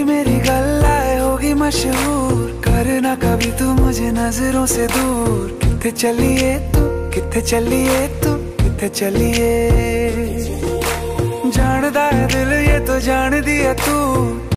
तेरी मेरी गल्लाए होगी मशहूर। करना कभी तू मुझे नज़रों से दूर। कितने चलिए तू कितने चलिए तू कितने चलिए? जानदा है दिल ये तो जान दिया तू।